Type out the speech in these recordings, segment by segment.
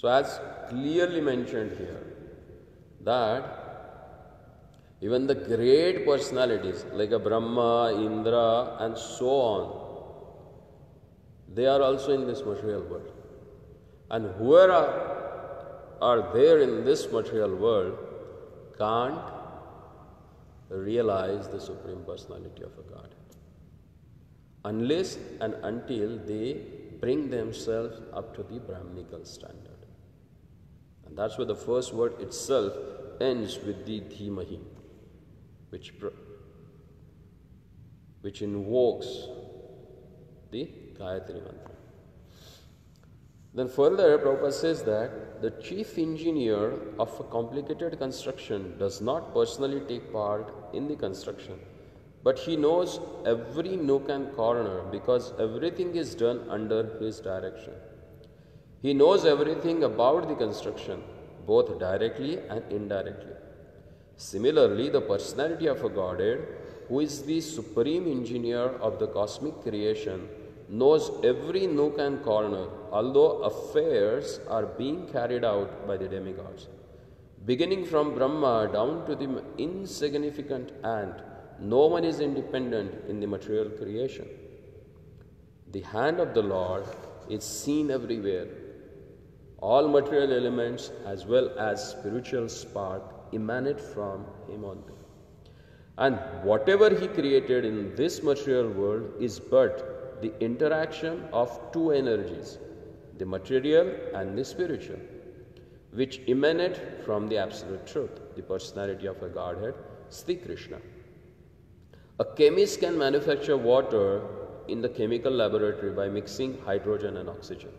So, as clearly mentioned here, that even the great personalities like a Brahma, Indra, and so on, they are also in this material world. And whoever are, are there in this material world can't realize the Supreme Personality of a God unless and until they bring themselves up to the Brahminical standard. That's where the first word itself ends with the Dhimahi, which, which invokes the Gayatri Mantra. Then further, Prabhupada says that the chief engineer of a complicated construction does not personally take part in the construction, but he knows every nook and corner because everything is done under his direction. He knows everything about the construction, both directly and indirectly. Similarly, the personality of a Godhead, who is the supreme engineer of the cosmic creation, knows every nook and corner, although affairs are being carried out by the demigods. Beginning from Brahma down to the insignificant ant, no one is independent in the material creation. The hand of the Lord is seen everywhere. All material elements as well as spiritual spark emanate from Him only. And whatever He created in this material world is but the interaction of two energies, the material and the spiritual, which emanate from the absolute truth, the personality of a Godhead, Sri Krishna. A chemist can manufacture water in the chemical laboratory by mixing hydrogen and oxygen.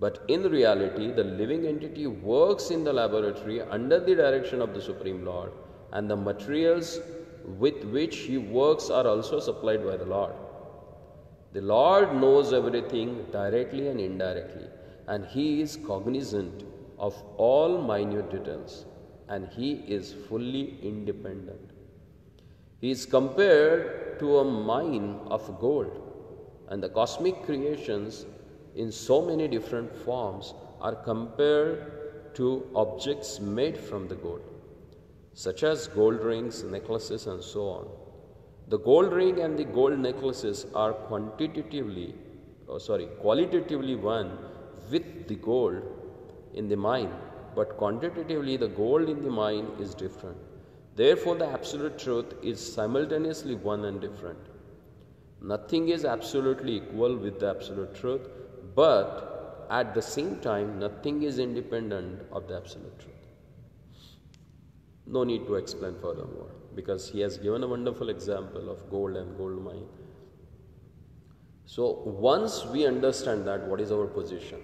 But in reality, the living entity works in the laboratory under the direction of the Supreme Lord, and the materials with which he works are also supplied by the Lord. The Lord knows everything directly and indirectly, and He is cognizant of all minute details, and He is fully independent. He is compared to a mine of gold, and the cosmic creations in so many different forms are compared to objects made from the gold, such as gold rings, necklaces, and so on. The gold ring and the gold necklaces are quantitatively, oh sorry, qualitatively one with the gold in the mine, but quantitatively the gold in the mine is different. Therefore, the absolute truth is simultaneously one and different. Nothing is absolutely equal with the absolute truth, but at the same time, nothing is independent of the absolute truth. No need to explain furthermore because he has given a wonderful example of gold and gold mine. So once we understand that, what is our position?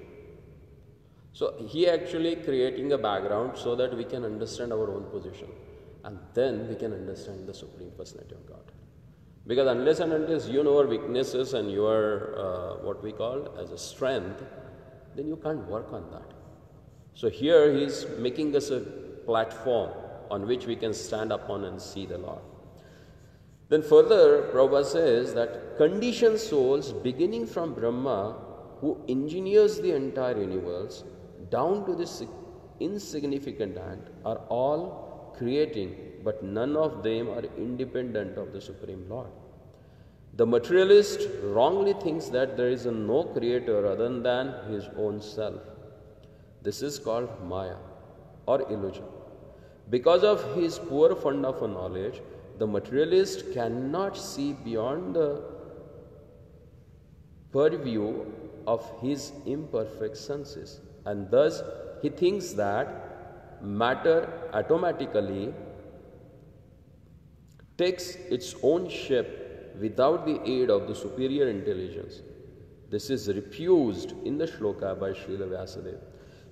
So he actually creating a background so that we can understand our own position and then we can understand the Supreme Personality of God. Because unless and unless you know your weaknesses and your uh, what we call as a strength, then you can't work on that. So here he is making us a platform on which we can stand upon and see the Lord. Then further, Prabhupada says that conditioned souls beginning from Brahma, who engineers the entire universe, down to this insignificant ant, are all creating, but none of them are independent of the Supreme Lord. The materialist wrongly thinks that there is a no creator other than his own self. This is called Maya or illusion. Because of his poor fund of knowledge, the materialist cannot see beyond the purview of his imperfect senses, and thus he thinks that matter automatically takes its own shape without the aid of the superior intelligence. This is refused in the shloka by Srila Vyasadeva.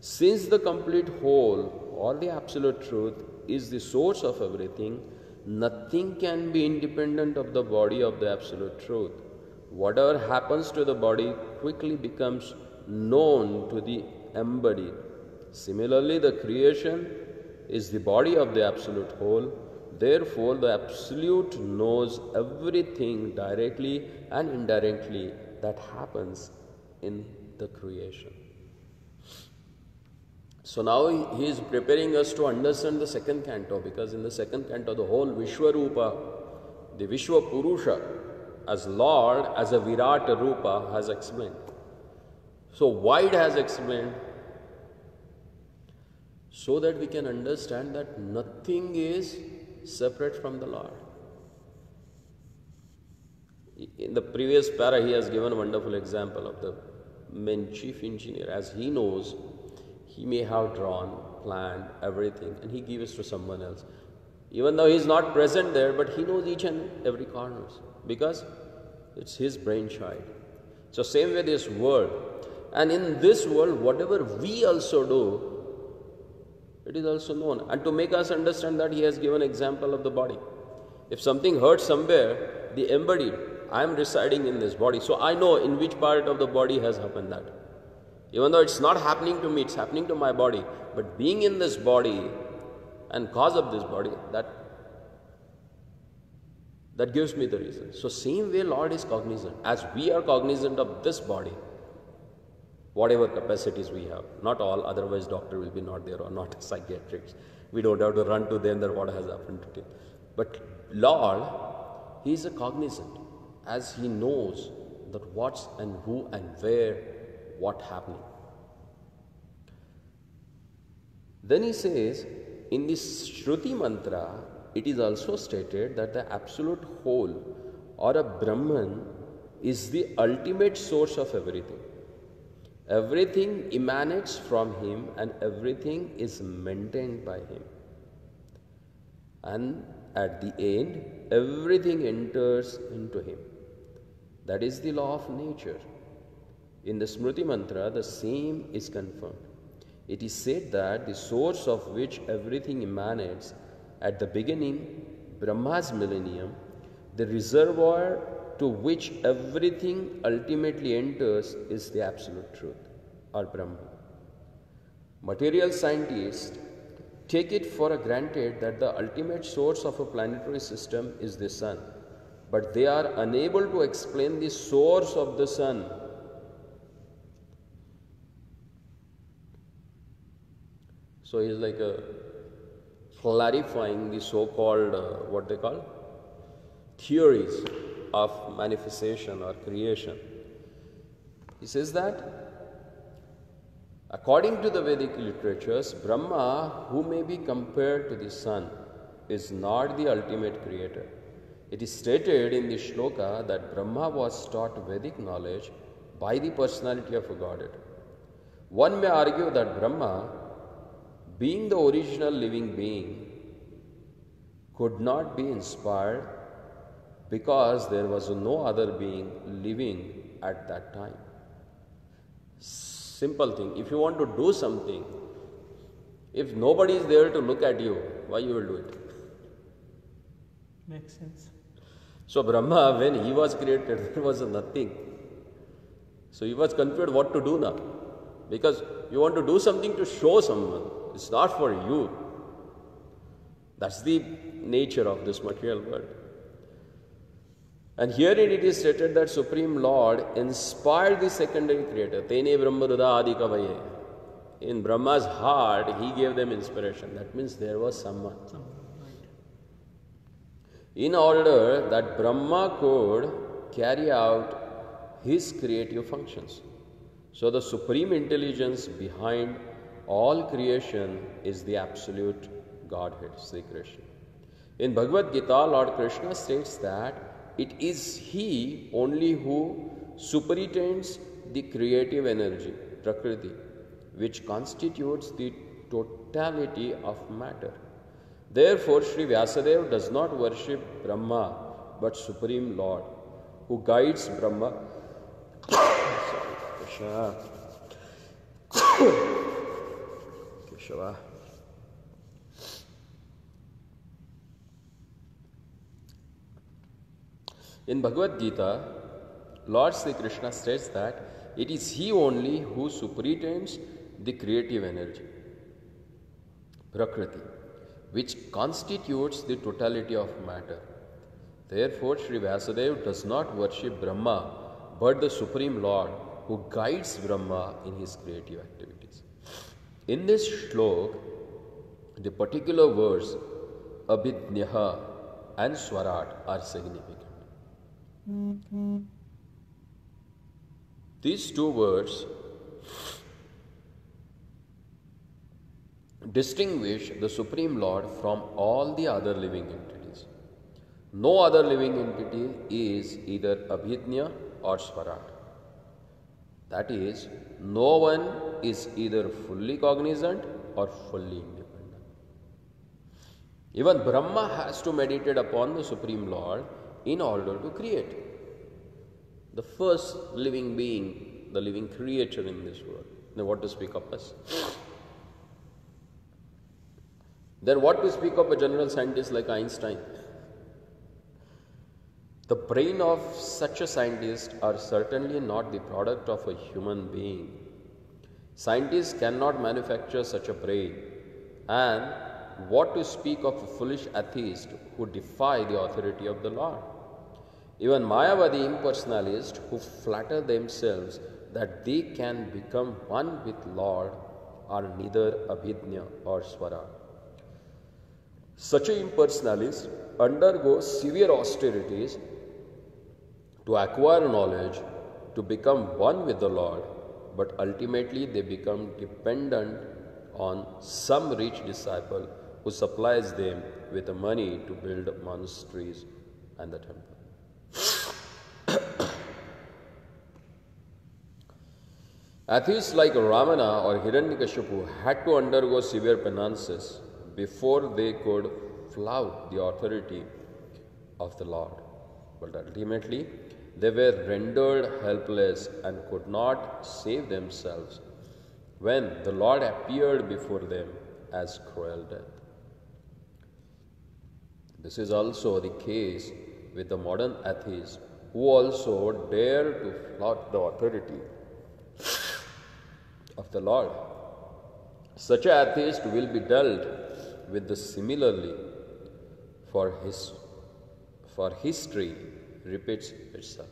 Since the complete whole or the absolute truth is the source of everything, nothing can be independent of the body of the absolute truth. Whatever happens to the body quickly becomes known to the embodied. Similarly, the creation is the body of the absolute whole. Therefore, the absolute knows everything directly and indirectly that happens in the creation. So now he is preparing us to understand the second canto because in the second canto, the whole Vishwarupa, the Vishwa Purusha, as Lord, as a Virat Rupa, has explained. So, why it has explained? So that we can understand that nothing is separate from the Lord. In the previous para, he has given a wonderful example of the main chief engineer. As he knows, he may have drawn, planned everything, and he gives to someone else. Even though he is not present there, but he knows each and every corners because it's his brainchild. So same way this world, and in this world, whatever we also do, it is also known. And to make us understand that, he has given example of the body. If something hurts somewhere, the embodied, I am residing in this body, so I know in which part of the body has happened that. Even though it's not happening to me, it's happening to my body. But being in this body and cause of this body, that that gives me the reason. So same way Lord is cognizant. As we are cognizant of this body, whatever capacities we have, not all, otherwise doctor will be not there or not psychiatrists. We don't have to run to them that what has happened to him. But Lord, He is a cognizant as He knows that what's and who and where what happening. Then he says, in this Shruti mantra, it is also stated that the absolute whole or a Brahman is the ultimate source of everything. Everything emanates from him and everything is maintained by him. And at the end, everything enters into him. That is the law of nature. In the Smriti mantra, the same is confirmed. It is said that the source of which everything emanates at the beginning, Brahma's millennium, the reservoir to which everything ultimately enters is the absolute truth or Brahman. Material scientists take it for granted that the ultimate source of a planetary system is the sun, but they are unable to explain the source of the sun So he's like a clarifying the so-called uh, what they call theories of manifestation or creation. He says that according to the Vedic literatures, Brahma, who may be compared to the sun, is not the ultimate creator. It is stated in the shloka that Brahma was taught Vedic knowledge by the personality of a Godhead. One may argue that Brahma being the original living being, could not be inspired because there was no other being living at that time. Simple thing. If you want to do something, if nobody is there to look at you, why you will do it? Makes sense. So Brahma, when he was created, there was nothing. So he was confused what to do now. Because you want to do something to show someone. It's not for you. That's the nature of this material world. And herein it is stated that Supreme Lord inspired the secondary creator. Tene Brahmaruda Adi Kavaye. In Brahma's heart, he gave them inspiration. That means there was someone. In order that Brahma could carry out his creative functions. So the supreme intelligence behind all creation is the absolute Godhead, Sri Krishna. In Bhagavad Gita, Lord Krishna states that it is He only who superintends the creative energy, Prakriti, which constitutes the totality of matter. Therefore, Sri Vyasadeva does not worship Brahma but Supreme Lord, who guides Brahma. Sorry, Krishna. Shiva. In Bhagavad Gita, Lord Sri Krishna states that it is He only who superintends the creative energy, Prakriti, which constitutes the totality of matter. Therefore, Sri Vyasadeva does not worship Brahma but the Supreme Lord who guides Brahma in his creative activities. In this shlok, the particular words abhidnyaha and swarat are significant. These two words distinguish the Supreme Lord from all the other living entities. No other living entity is either Abhidnya or Swarat. That is, no one is either fully cognizant or fully independent. Even Brahma has to meditate upon the Supreme Lord in order to create. The first living being, the living creature in this world. Then what to speak of us? Then what to speak of a general scientist like Einstein? The brain of such a scientist are certainly not the product of a human being. Scientists cannot manufacture such a brain. And what to speak of a foolish atheist who defy the authority of the Lord? Even Mayavadi impersonalists who flatter themselves that they can become one with Lord are neither Abhidnya or Swara. Such a impersonalist undergo severe austerities to acquire knowledge, to become one with the Lord, but ultimately they become dependent on some rich disciple who supplies them with the money to build monasteries and the temple. Atheists like Ravana or Hiranyakashipu had to undergo severe penances before they could flout the authority of the Lord. But ultimately, they were rendered helpless and could not save themselves when the Lord appeared before them as cruel death. This is also the case with the modern atheist who also dare to flout the authority of the Lord. Such an atheist will be dealt with the similarly for his for history repeats itself.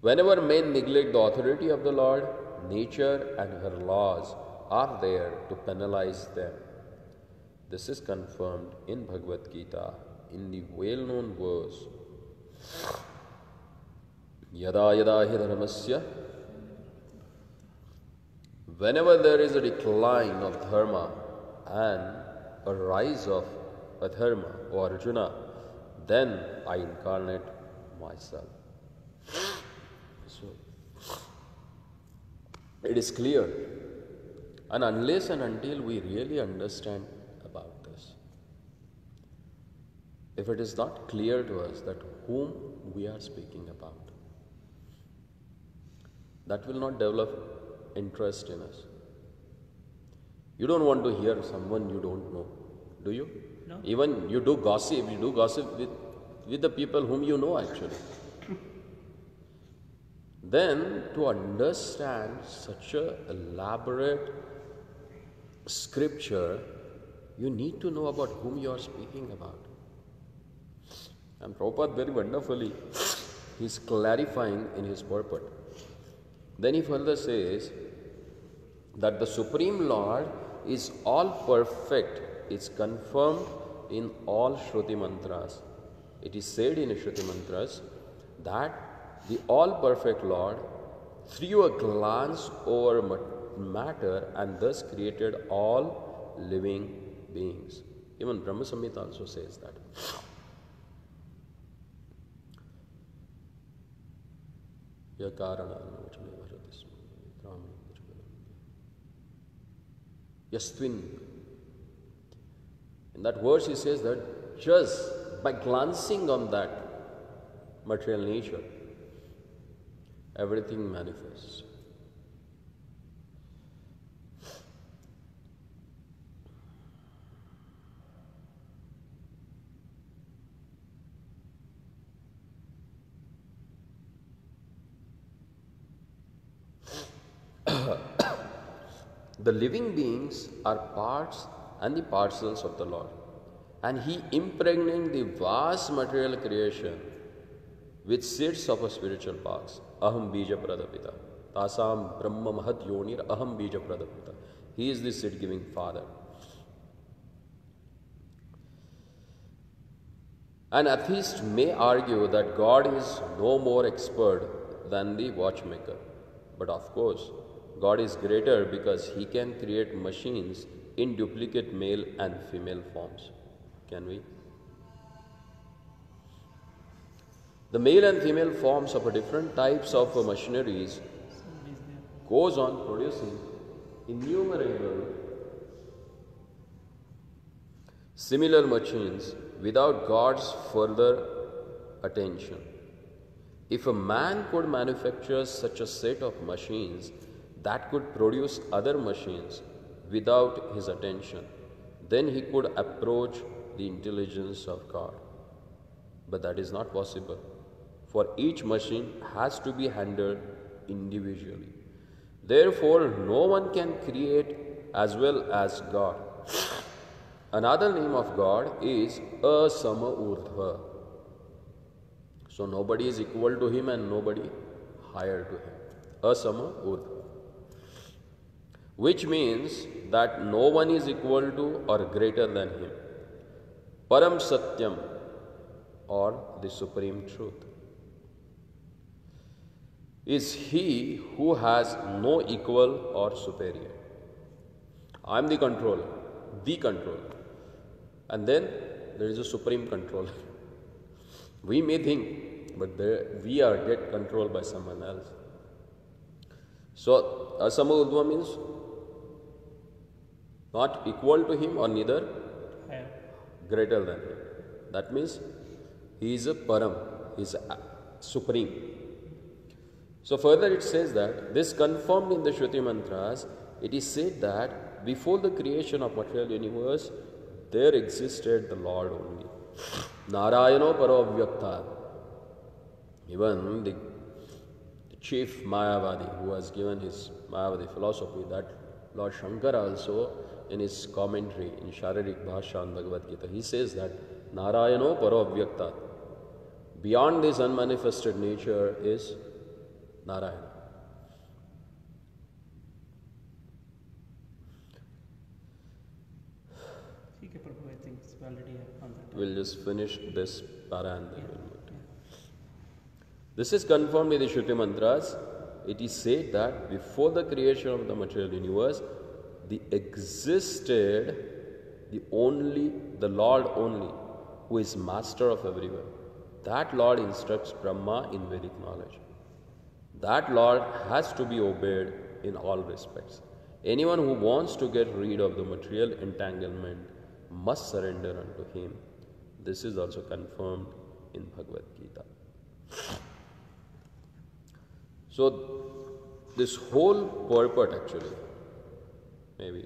Whenever men neglect the authority of the Lord, nature and her laws are there to penalize them. This is confirmed in Bhagavad Gita in the well known verse Yada yada hi dharmasya Whenever there is a decline of dharma, and a rise of adharma or Arjuna, then I incarnate myself. So, it is clear. And unless and until we really understand about this, if it is not clear to us that whom we are speaking about, that will not develop interest in us. You don't want to hear someone you don't know, do you? No. Even you do gossip, you do gossip with, with the people whom you know actually. then, to understand such a elaborate scripture, you need to know about whom you are speaking about. And Prabhupada very wonderfully, he's clarifying in his purport. Then he further says that the Supreme Lord is all perfect is confirmed in all Shruti mantras. It is said in Shruti mantras that the all perfect Lord threw a glance over matter and thus created all living beings. Even Brahma Samhita also says that. Yastvin. In that verse, he says that just by glancing on that material nature, everything manifests. The living beings are parts and the parcels of the Lord. And He impregnated the vast material creation with seeds of a spiritual parts. Aham Bija Pradapita. Tasam Brahma Mahat Yonir Aham Bija Pradapita. He is the seed giving father. An atheist may argue that God is no more expert than the watchmaker. But of course, God is greater because He can create machines in duplicate male and female forms. Can we? The male and female forms of different types of machineries goes on producing innumerable similar machines without God's further attention. If a man could manufacture such a set of machines that could produce other machines without his attention, then he could approach the intelligence of God. But that is not possible for each machine has to be handled individually. Therefore, no one can create as well as God. Another name of God is Asama Urdhva. So nobody is equal to him and nobody higher to him. Asama Urdhva. Which means that no one is equal to or greater than him. Param Satyam or the Supreme Truth is he who has no equal or superior. I am the controller, the controller. And then there is a supreme controller. we may think, but there, we are get controlled by someone else. So, Asama Urdhva means not equal to him or neither greater than him. That means he is a param, he is supreme. So further it says that this confirmed in the Shruti mantras, it is said that before the creation of material universe, there existed the Lord only. Narayano Paravyakta. Even the, the chief Mayavadi who has given his Mayavadi philosophy, that Lord Shankara also in his commentary in Sharirik Bhasha on Bhagavad Gita, he says that Narayano Paravyakta. Beyond this unmanifested nature is Narayana. We'll just finish this para and then we'll move. This is confirmed in the Shruti Mantras. It is said that before the creation of the material universe, the existed the only, the Lord only, who is master of everywhere. That Lord instructs Brahma in Vedic knowledge. That Lord has to be obeyed in all respects. Anyone who wants to get rid of the material entanglement must surrender unto Him. This is also confirmed in Bhagavad Gita. So, this whole purport actually, maybe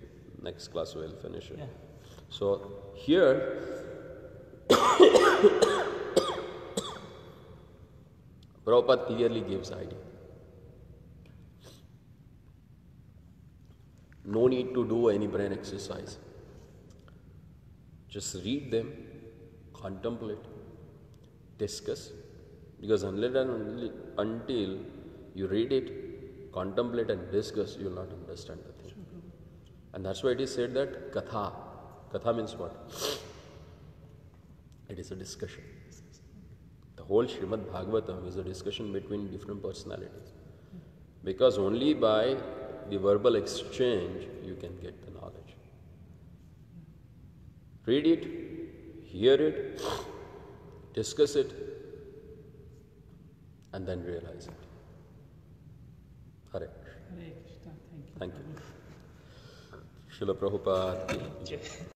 next class we'll finish it. Yeah. So, here, Prabhupada clearly gives idea. No need to do any brain exercise. Just read them, contemplate, discuss. Because unless and until you read it, contemplate and discuss, you will not understand the thing. And that's why it is said that katha. Katha means what? It is a discussion. The whole Srimad Bhagavatam is a discussion between different personalities. Because only by the verbal exchange, you can get the knowledge. Read it, hear it, discuss it, and then realize it. Hare. Hare Krishna. Thank you. Thank you. Srila Prabhupada. ki jai.